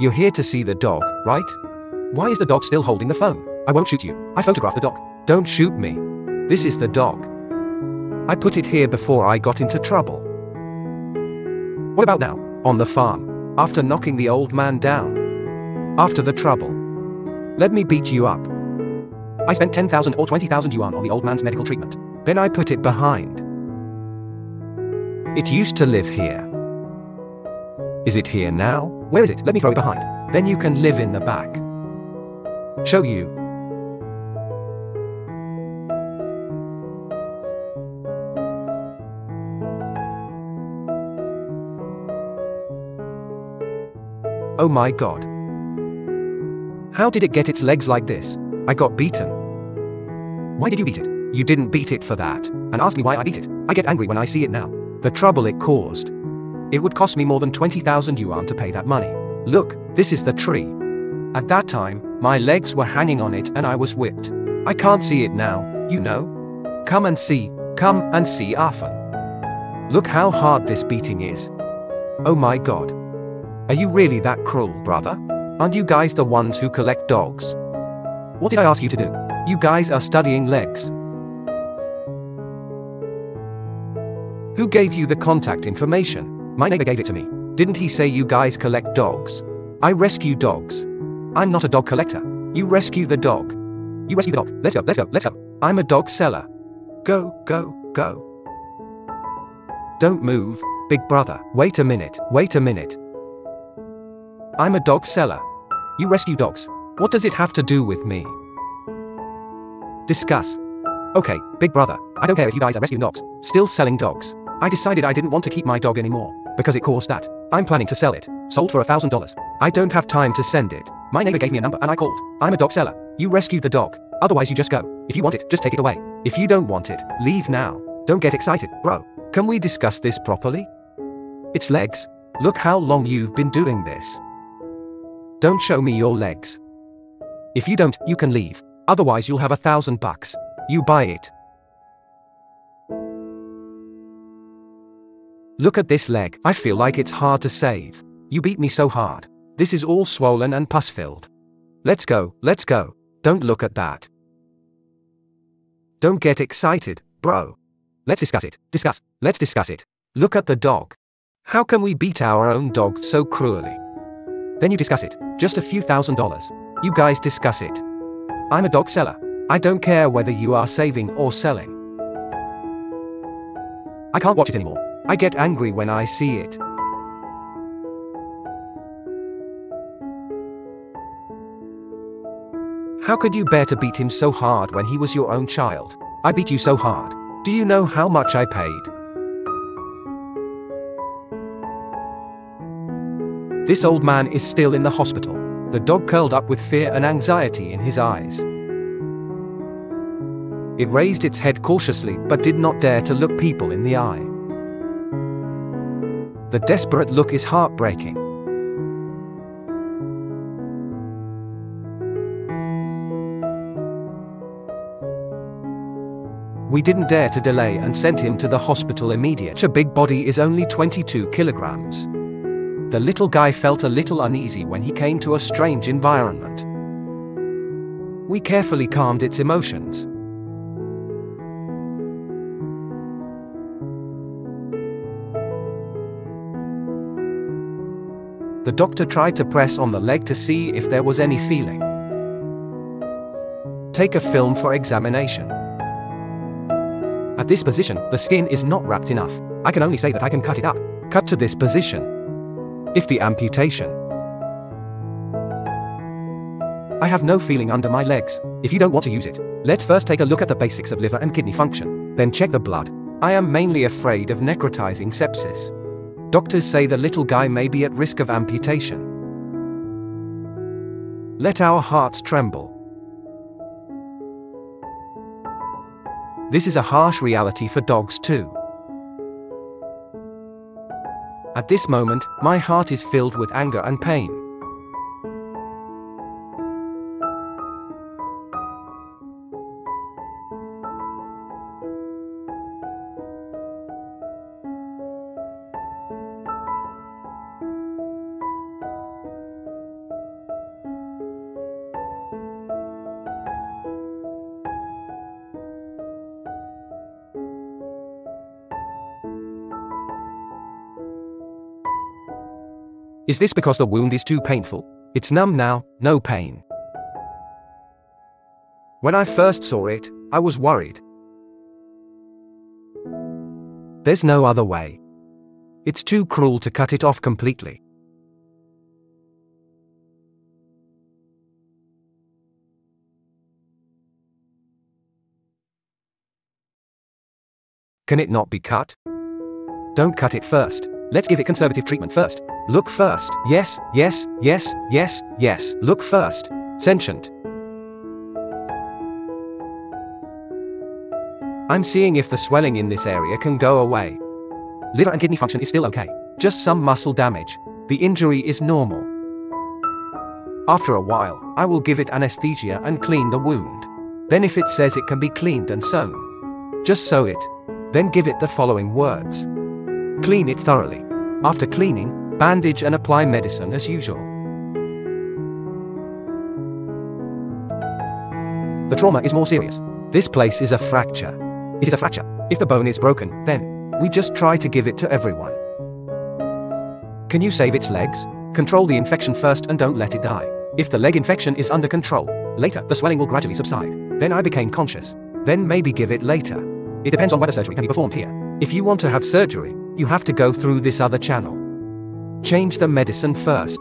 You're here to see the dog, right? Why is the dog still holding the phone? I won't shoot you. I photographed the dog. Don't shoot me. This is the dog. I put it here before I got into trouble. What about now? On the farm. After knocking the old man down. After the trouble. Let me beat you up. I spent 10,000 or 20,000 yuan on the old man's medical treatment. Then I put it behind. It used to live here. Is it here now? Where is it? Let me throw it behind. Then you can live in the back. Show you. Oh my god. How did it get its legs like this? I got beaten. Why did you beat it? You didn't beat it for that. And ask me why I beat it. I get angry when I see it now. The trouble it caused. It would cost me more than 20,000 yuan to pay that money. Look, this is the tree. At that time, my legs were hanging on it and I was whipped. I can't see it now, you know. Come and see, come and see often. Look how hard this beating is. Oh my god. Are you really that cruel, brother? Aren't you guys the ones who collect dogs? What did I ask you to do? You guys are studying legs. Who gave you the contact information? My neighbor gave it to me. Didn't he say you guys collect dogs? I rescue dogs. I'm not a dog collector. You rescue the dog. You rescue the dog. Let's go, let's go, let's go. I'm a dog seller. Go, go, go. Don't move, big brother. Wait a minute, wait a minute. I'm a dog seller. You rescue dogs. What does it have to do with me? Discuss. Okay, big brother, I don't care if you guys are rescuing dogs, still selling dogs. I decided I didn't want to keep my dog anymore, because it caused that. I'm planning to sell it. Sold for a thousand dollars. I don't have time to send it. My neighbor gave me a number and I called. I'm a dog seller. You rescued the dog. Otherwise you just go. If you want it, just take it away. If you don't want it, leave now. Don't get excited, bro. Can we discuss this properly? Its legs. Look how long you've been doing this. Don't show me your legs. If you don't, you can leave. Otherwise you'll have a thousand bucks. You buy it. Look at this leg. I feel like it's hard to save. You beat me so hard. This is all swollen and pus filled. Let's go, let's go. Don't look at that. Don't get excited, bro. Let's discuss it. Discuss. Let's discuss it. Look at the dog. How can we beat our own dog so cruelly? Then you discuss it. Just a few thousand dollars. You guys discuss it. I'm a dog seller. I don't care whether you are saving or selling. I can't watch it anymore. I get angry when I see it. How could you bear to beat him so hard when he was your own child? I beat you so hard. Do you know how much I paid? This old man is still in the hospital. The dog curled up with fear and anxiety in his eyes. It raised its head cautiously but did not dare to look people in the eye. The desperate look is heartbreaking. We didn't dare to delay and sent him to the hospital immediate. A big body is only 22 kilograms. The little guy felt a little uneasy when he came to a strange environment. We carefully calmed its emotions. The doctor tried to press on the leg to see if there was any feeling. Take a film for examination. At this position, the skin is not wrapped enough. I can only say that I can cut it up. Cut to this position. If the amputation. I have no feeling under my legs. If you don't want to use it, let's first take a look at the basics of liver and kidney function. Then check the blood. I am mainly afraid of necrotizing sepsis. Doctors say the little guy may be at risk of amputation. Let our hearts tremble. This is a harsh reality for dogs too. At this moment, my heart is filled with anger and pain. Is this because the wound is too painful? It's numb now, no pain. When I first saw it, I was worried. There's no other way. It's too cruel to cut it off completely. Can it not be cut? Don't cut it first. Let's give it conservative treatment first. Look first. Yes, yes, yes, yes, yes. Look first. Sentient. I'm seeing if the swelling in this area can go away. Liver and kidney function is still okay. Just some muscle damage. The injury is normal. After a while, I will give it anesthesia and clean the wound. Then if it says it can be cleaned and sewn, just sew it. Then give it the following words. Clean it thoroughly. After cleaning, bandage and apply medicine as usual. The trauma is more serious. This place is a fracture. It is a fracture. If the bone is broken, then we just try to give it to everyone. Can you save its legs? Control the infection first and don't let it die. If the leg infection is under control, later the swelling will gradually subside. Then I became conscious. Then maybe give it later. It depends on whether surgery can be performed here. If you want to have surgery, you have to go through this other channel. Change the medicine first.